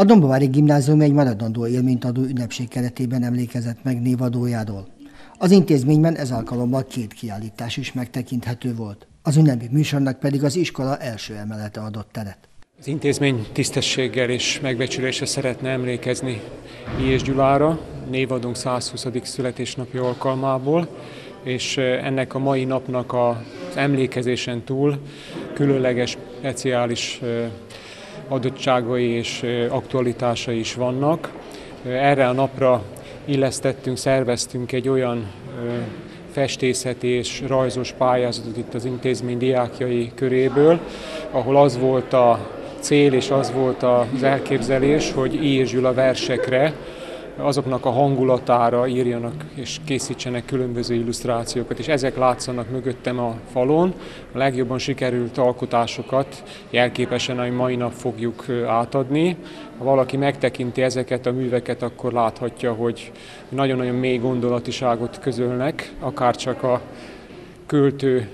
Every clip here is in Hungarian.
A Dombovári Gimnázium egy maradandó élményt adó ünnepség keretében emlékezett meg névadójáról. Az intézményben ez alkalommal két kiállítás is megtekinthető volt. Az ünnepi műsornak pedig az iskola első emelete adott teret. Az intézmény tisztességgel és megbecsülésre szeretne emlékezni I. Gyulára, névadónk 120. születésnapi alkalmából, és ennek a mai napnak az emlékezésen túl különleges, speciális adottságai és aktualitásai is vannak. Erre a napra illesztettünk, szerveztünk egy olyan festészeti és rajzos pályázatot itt az intézmény diákjai köréből, ahol az volt a cél és az volt az elképzelés, hogy és Gyula versekre azoknak a hangulatára írjanak és készítsenek különböző illusztrációkat, és ezek látszanak mögöttem a falon. A legjobban sikerült alkotásokat jelképesen, ami mai nap fogjuk átadni. Ha valaki megtekinti ezeket a műveket, akkor láthatja, hogy nagyon-nagyon mély gondolatiságot közölnek, akár csak a költő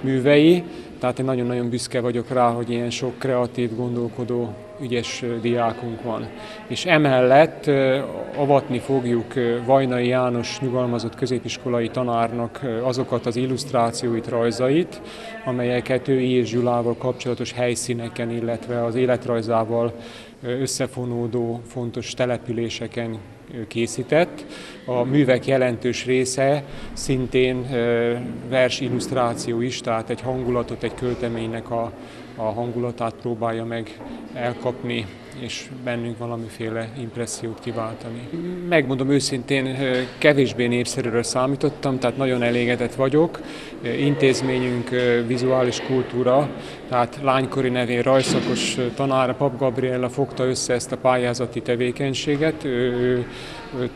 művei, tehát én nagyon-nagyon büszke vagyok rá, hogy ilyen sok kreatív, gondolkodó, ügyes diákunk van. És emellett avatni fogjuk Vajnai János nyugalmazott középiskolai tanárnak azokat az illusztrációit, rajzait, amelyeket ő és Zsulával kapcsolatos helyszíneken, illetve az életrajzával összefonódó fontos településeken készített. A művek jelentős része szintén vers illusztráció is, tehát egy hangulatot, egy költeménynek a, a hangulatát próbálja meg elkapni és bennünk valamiféle impressziót kiváltani. Megmondom őszintén, kevésbé népszerűről számítottam, tehát nagyon elégedett vagyok. Intézményünk vizuális kultúra, tehát lánykori nevén rajszakos tanára Pap Gabriella fogta össze ezt a pályázati tevékenységet. Ő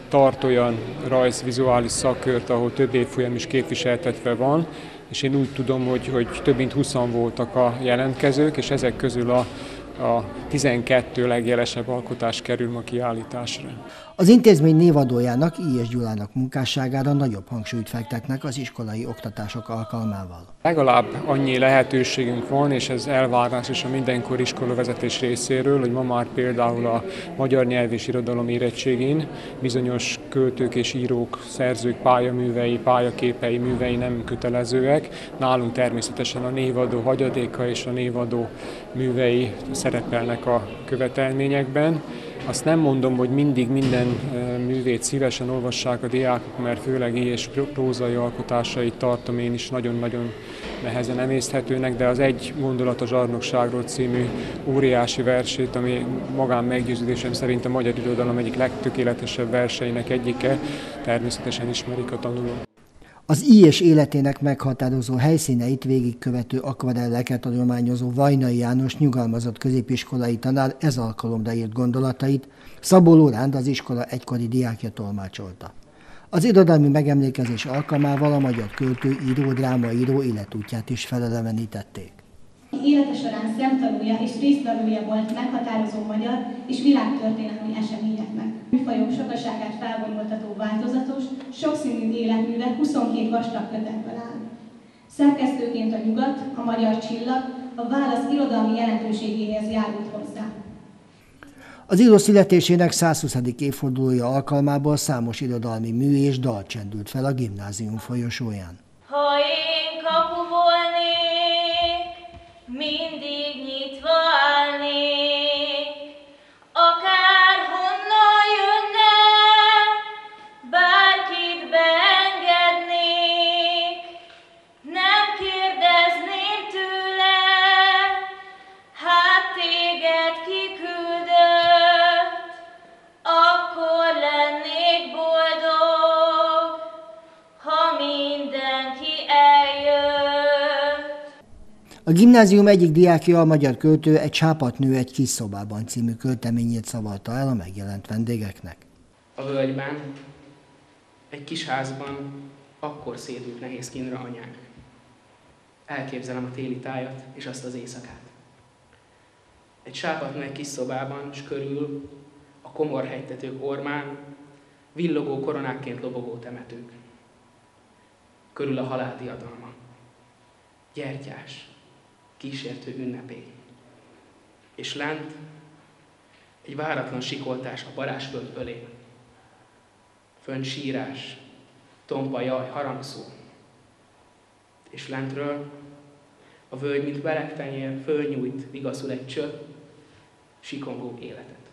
tart olyan rajz-vizuális szakkört, ahol több évfolyam is képviseltetve van, és én úgy tudom, hogy, hogy több mint 20 voltak a jelentkezők, és ezek közül a a 12 legjelesebb alkotás kerül ma kiállításra. Az intézmény névadójának, I.S. Gyulának munkásságára nagyobb hangsúlyt fektetnek az iskolai oktatások alkalmával. Legalább annyi lehetőségünk van, és ez elvárás is a mindenkor vezetés részéről, hogy ma már például a magyar nyelv és irodalom érettségén bizonyos költők és írók, szerzők pályaművei, pályaképei, művei nem kötelezőek. Nálunk természetesen a névadó hagyadéka és a névadó művei szerepelnek a követelményekben. Azt nem mondom, hogy mindig minden művét szívesen olvassák a diákok, mert főleg és prózai alkotásait tartom én is nagyon-nagyon nehezen emészthetőnek, de az egy gondolat a zsarnokságról című óriási versét, ami magán meggyőződésem szerint a magyar irodalom egyik legtökéletesebb verseinek egyike, természetesen ismerik a tanulók. Az ilyes életének meghatározó helyszíneit végigkövető akvarelleket adományozó Vajnai János nyugalmazott középiskolai tanár ez alkalomra írt gondolatait, Szabó Lóránd az iskola egykori diákja tolmácsolta. Az irodalmi megemlékezés alkalmával a magyar költő, író, drámaíró életútját is felelevenítették. Élete során szemtanúja és résztvevője volt meghatározó magyar és világtörténelmi eseményeknek. Műfajok sokaságát felborultató változatos, sokszínű életműve 22 vastag kötetből áll. Szerkesztőként a nyugat, a magyar csillag, a válasz irodalmi jelentőségéhez járult hozzá. Az író születésének 120. évfordulója alkalmából számos irodalmi mű és dal csendült fel a gimnázium folyosóján. Ha én A gimnázium egyik diákja, a magyar költő egy csápatnő egy kis szobában című költeményét szavalta el a megjelent vendégeknek. A völgyben, egy kis házban akkor szédült nehéz kínra anyák. Elképzelem a téli tájat és azt az éjszakát. Egy sápatnő egy kis szobában, és körül a komorhegytetők ormán, villogó koronákként lobogó temetők. Körül a halál diadalma. Gyertyás, kísértő ünnepé. És lent Egy váratlan sikoltás a barásföld ölé. Fönn sírás, tompa jaj, harangszó. És lentről a völgy, mint belegtenyér, fölnyújt vigaszul egy csöpp, sikongó életet.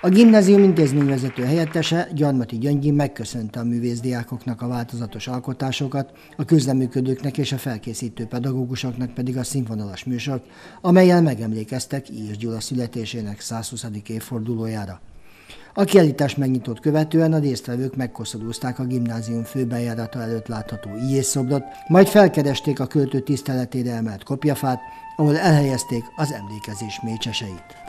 A gimnázium intézményvezető helyettese Gyarmati Gyöngyi megköszönte a művészdiákoknak a változatos alkotásokat, a közleműködőknek és a felkészítő pedagógusoknak pedig a színvonalas műsort, amelyel megemlékeztek Írs Gyula születésének 120. évfordulójára. A kiállítás megnyitott követően a résztvevők megkoszorúzták a gimnázium főbejárata előtt látható szobrot, majd felkeresték a költő tiszteletére emelt kopjafát, ahol elhelyezték az emlékezés mécseseit.